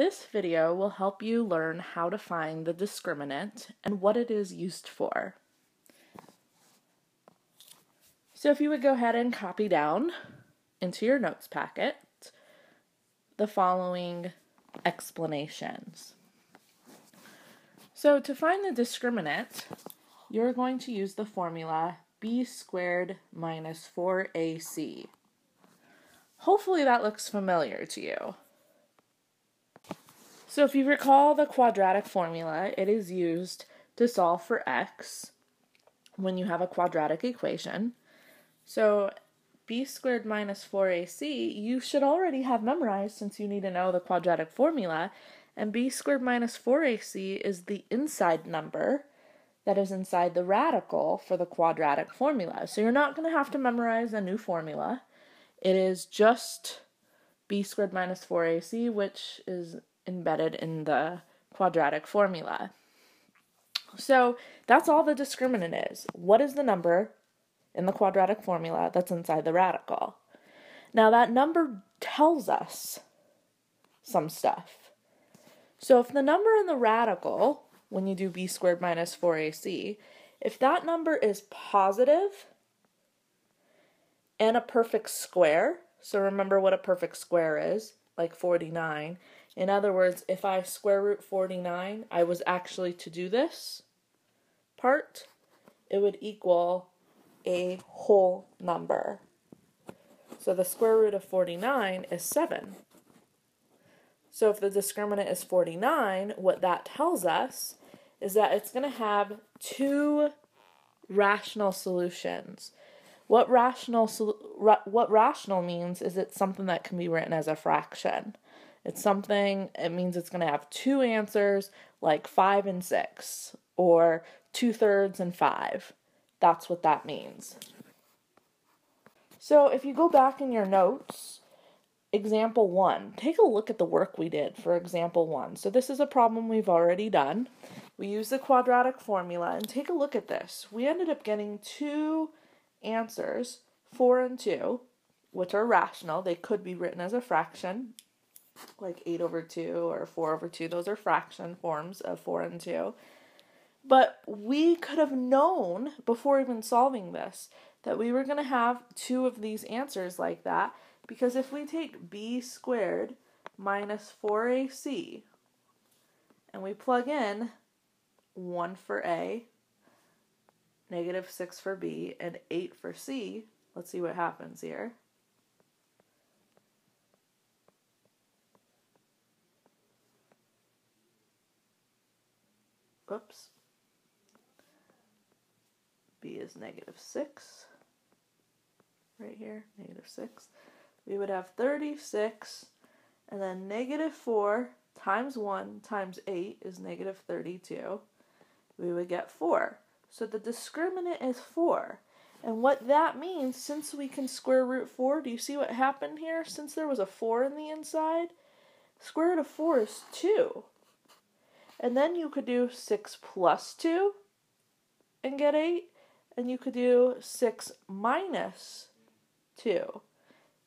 This video will help you learn how to find the discriminant and what it is used for. So if you would go ahead and copy down into your notes packet the following explanations. So to find the discriminant, you're going to use the formula b squared minus 4ac. Hopefully that looks familiar to you. So if you recall the quadratic formula, it is used to solve for x when you have a quadratic equation. So b squared minus 4ac, you should already have memorized since you need to know the quadratic formula, and b squared minus 4ac is the inside number that is inside the radical for the quadratic formula. So you're not going to have to memorize a new formula. It is just b squared minus 4ac, which is embedded in the quadratic formula. So that's all the discriminant is. What is the number in the quadratic formula that's inside the radical? Now that number tells us some stuff. So if the number in the radical, when you do b squared minus 4ac, if that number is positive and a perfect square, so remember what a perfect square is, like 49, in other words, if I square root 49, I was actually to do this part, it would equal a whole number. So the square root of 49 is 7. So if the discriminant is 49, what that tells us is that it's going to have two rational solutions. What rational what rational means is it's something that can be written as a fraction. It's something, it means it's going to have two answers, like five and six, or two thirds and five. That's what that means. So if you go back in your notes, example one, take a look at the work we did for example one. So this is a problem we've already done. We use the quadratic formula and take a look at this. We ended up getting two answers, four and two, which are rational. They could be written as a fraction, like 8 over 2 or 4 over 2. Those are fraction forms of 4 and 2. But we could have known before even solving this that we were going to have two of these answers like that because if we take b squared minus 4ac and we plug in 1 for a, negative 6 for b, and 8 for c, let's see what happens here. Oops. b is negative 6. Right here, negative 6. We would have 36, and then negative 4 times 1 times 8 is negative 32. We would get 4. So the discriminant is 4. And what that means, since we can square root 4, do you see what happened here? Since there was a 4 in the inside, square root of 4 is 2. And then you could do 6 plus 2 and get 8. And you could do 6 minus 2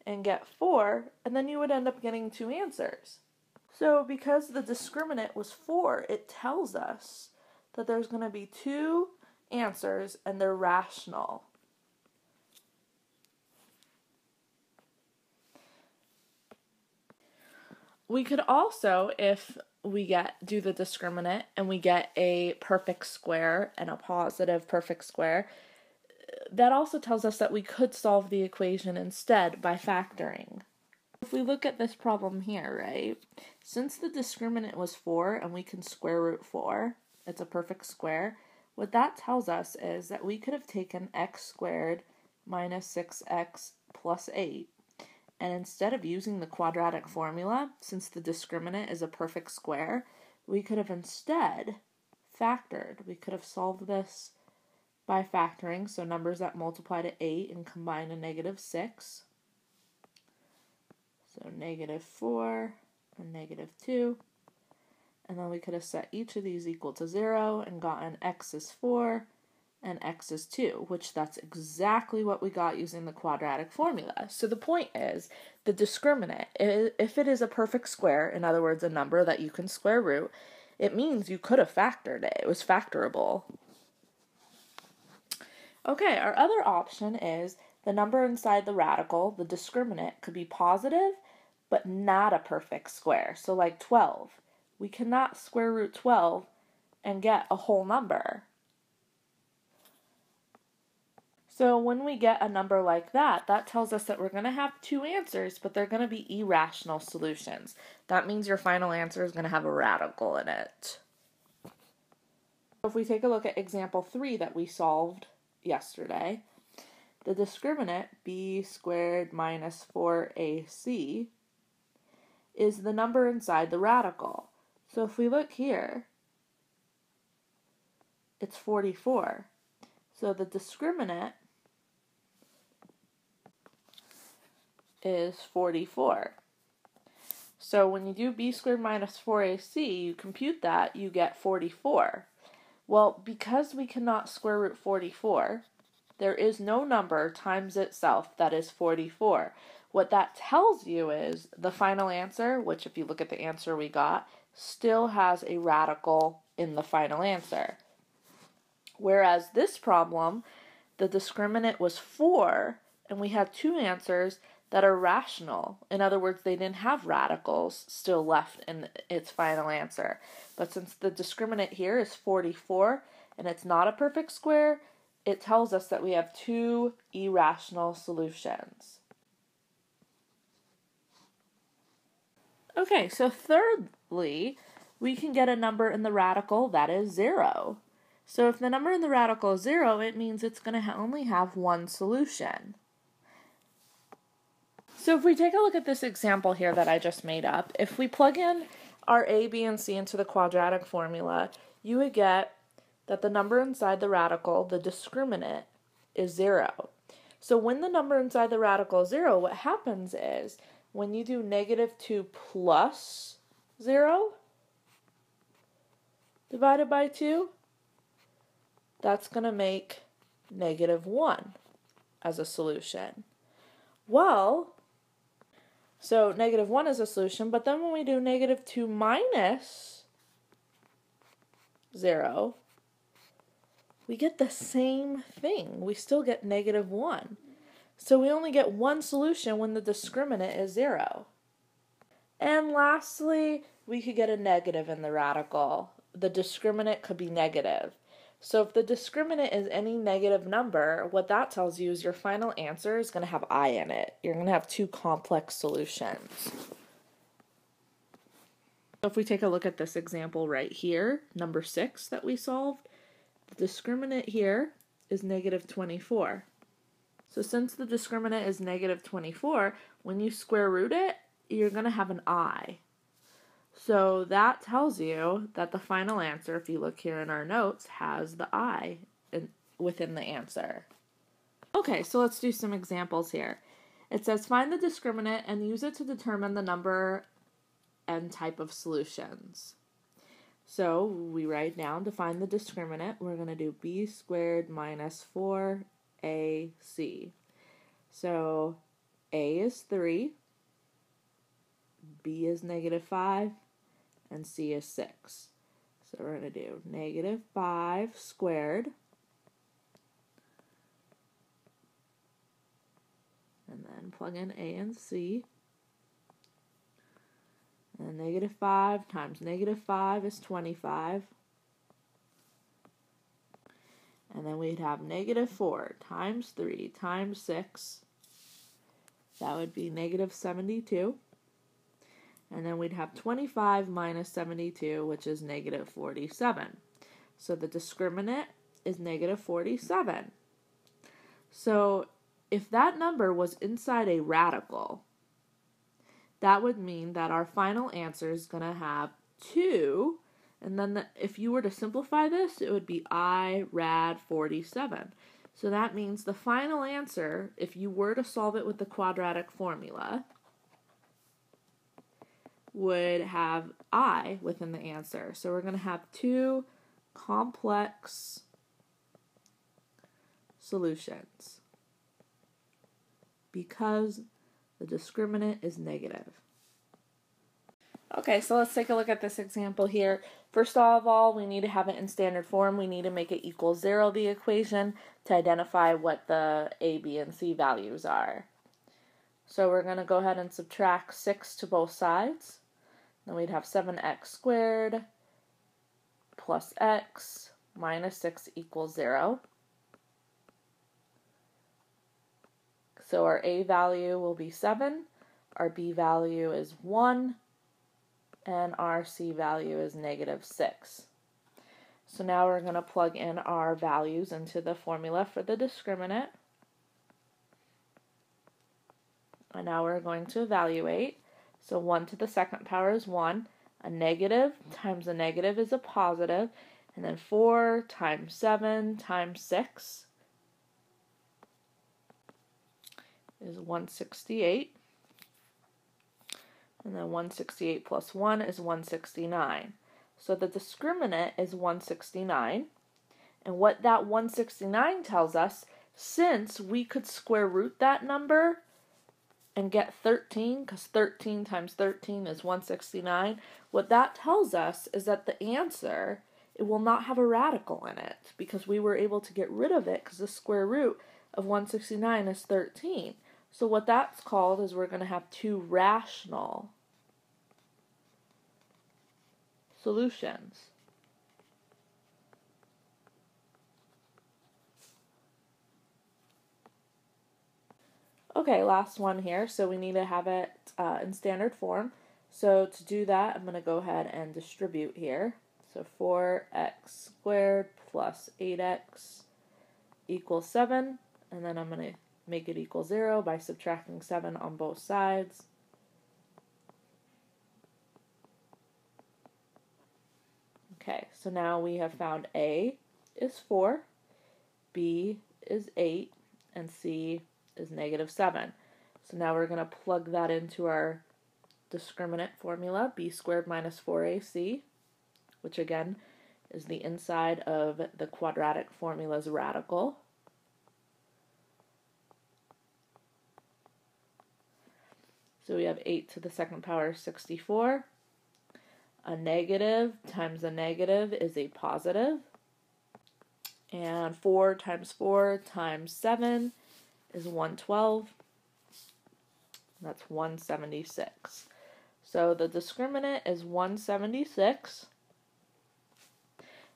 and get 4. And then you would end up getting two answers. So because the discriminant was 4, it tells us that there's going to be two answers and they're rational. We could also, if we get do the discriminant and we get a perfect square and a positive perfect square, that also tells us that we could solve the equation instead by factoring. If we look at this problem here, right, since the discriminant was 4 and we can square root 4, it's a perfect square, what that tells us is that we could have taken x squared minus 6x plus 8 and instead of using the quadratic formula, since the discriminant is a perfect square, we could have instead factored. We could have solved this by factoring, so numbers that multiply to 8 and combine a negative 6. So negative 4 and negative 2. And then we could have set each of these equal to 0 and gotten x is 4 and x is 2, which that's exactly what we got using the quadratic formula. So the point is, the discriminant, if it is a perfect square, in other words, a number that you can square root, it means you could have factored it. It was factorable. Okay, our other option is the number inside the radical, the discriminant, could be positive, but not a perfect square. So like 12. We cannot square root 12 and get a whole number. So when we get a number like that, that tells us that we're going to have two answers, but they're going to be irrational solutions. That means your final answer is going to have a radical in it. If we take a look at example 3 that we solved yesterday, the discriminant b squared minus 4ac is the number inside the radical. So if we look here, it's 44. So the discriminant is 44. So when you do b squared minus 4ac, you compute that, you get 44. Well, because we cannot square root 44, there is no number times itself that is 44. What that tells you is the final answer, which if you look at the answer we got, still has a radical in the final answer. Whereas this problem, the discriminant was 4, and we had two answers, that are rational. In other words, they didn't have radicals still left in its final answer. But since the discriminant here is 44 and it's not a perfect square, it tells us that we have two irrational solutions. Okay, so thirdly, we can get a number in the radical that is 0. So if the number in the radical is 0, it means it's going to only have one solution. So if we take a look at this example here that I just made up, if we plug in our a, b, and c into the quadratic formula, you would get that the number inside the radical, the discriminant, is 0. So when the number inside the radical is 0, what happens is when you do negative 2 plus 0 divided by 2, that's going to make negative 1 as a solution. Well, so negative 1 is a solution, but then when we do negative 2 minus 0, we get the same thing. We still get negative 1. So we only get one solution when the discriminant is 0. And lastly, we could get a negative in the radical. The discriminant could be negative. So if the discriminant is any negative number, what that tells you is your final answer is going to have i in it. You're going to have two complex solutions. So if we take a look at this example right here, number 6 that we solved, the discriminant here is negative 24. So since the discriminant is negative 24, when you square root it, you're going to have an i. So that tells you that the final answer, if you look here in our notes, has the I in, within the answer. Okay, so let's do some examples here. It says find the discriminant and use it to determine the number and type of solutions. So we write down to find the discriminant, we're going to do b squared minus 4ac. So a is 3, b is negative 5, and c is 6. So we're going to do negative 5 squared. And then plug in a and c. And negative 5 times negative 5 is 25. And then we'd have negative 4 times 3 times 6. That would be negative 72. And then we'd have 25 minus 72, which is negative 47. So the discriminant is negative 47. So if that number was inside a radical, that would mean that our final answer is going to have 2. And then the, if you were to simplify this, it would be I rad 47. So that means the final answer, if you were to solve it with the quadratic formula, would have I within the answer. So we're going to have two complex solutions because the discriminant is negative. Okay, so let's take a look at this example here. First of all, we need to have it in standard form. We need to make it equal zero, the equation, to identify what the a, b, and c values are. So we're going to go ahead and subtract 6 to both sides. Then we'd have 7x squared plus x minus 6 equals 0. So our a value will be 7, our b value is 1, and our c value is negative 6. So now we're going to plug in our values into the formula for the discriminant. And now we're going to evaluate. So 1 to the second power is 1. A negative times a negative is a positive. And then 4 times 7 times 6 is 168. And then 168 plus 1 is 169. So the discriminant is 169. And what that 169 tells us, since we could square root that number and get 13, because 13 times 13 is 169, what that tells us is that the answer, it will not have a radical in it, because we were able to get rid of it, because the square root of 169 is 13. So what that's called is we're going to have two rational solutions. Okay, last one here. So we need to have it uh, in standard form. So to do that, I'm going to go ahead and distribute here. So 4x squared plus 8x equals 7. And then I'm going to make it equal 0 by subtracting 7 on both sides. Okay, so now we have found A is 4, B is 8, and C is negative 7. So now we're going to plug that into our discriminant formula, b squared minus 4ac, which again is the inside of the quadratic formula's radical. So we have 8 to the second power 64. A negative times a negative is a positive. And 4 times 4 times 7 is 112. That's 176. So the discriminant is 176.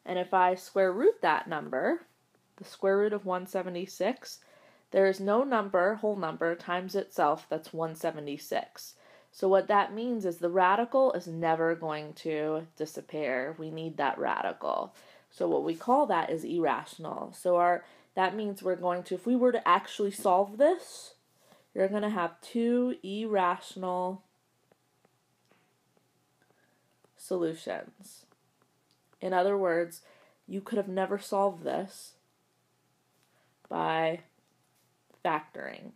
And if I square root that number, the square root of 176, there is no number, whole number, times itself that's 176. So what that means is the radical is never going to disappear. We need that radical. So what we call that is irrational. So our that means we're going to, if we were to actually solve this, you're going to have two irrational solutions. In other words, you could have never solved this by factoring.